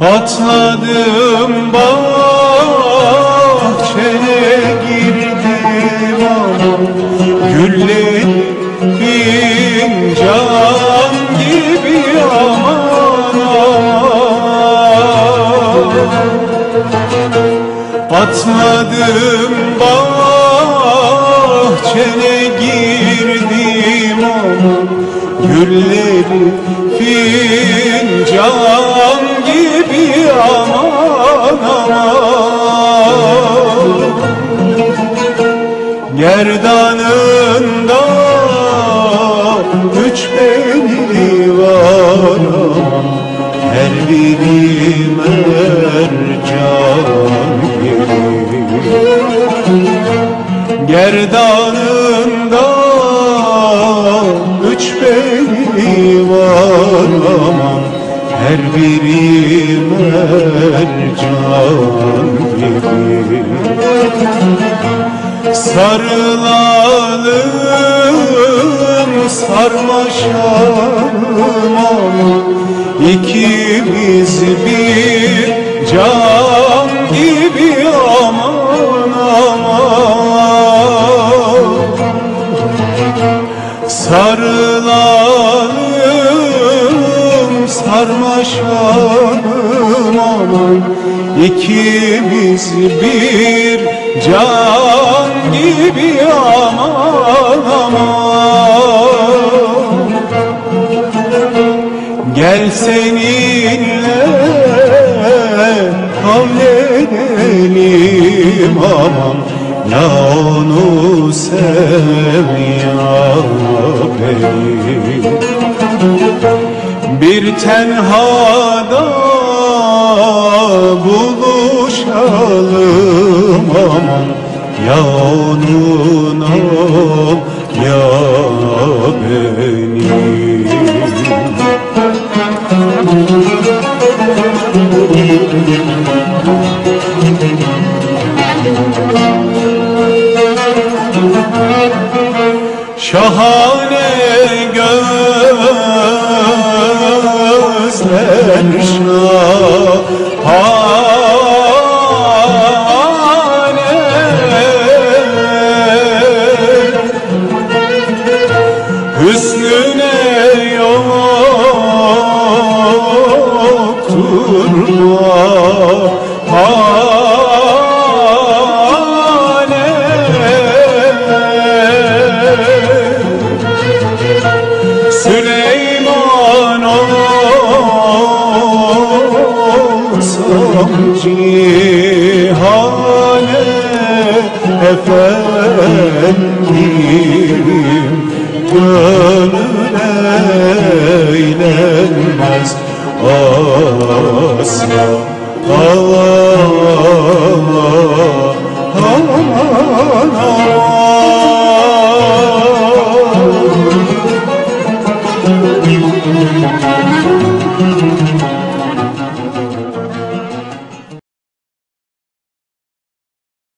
Atladım bahçene Atladım bahçene girdim aman Gülleri fincan gibi aman aman. Gerdanında üç beni Gerdanında üç beni var aman. Her biri mercan gibi. Sarılalım sarmaşalım İkimiz bir Sarılalım sarmaşalım aman İkimiz bir can gibi aman aman. Gel seninle kavledelim aman. Ya onu sev ya Bir tenhada buluşalım aman Ya onun ol ya benim Şahane oturma hane Süleyman olsam cihane efendim gönül eğlenmez Asya Allah Allah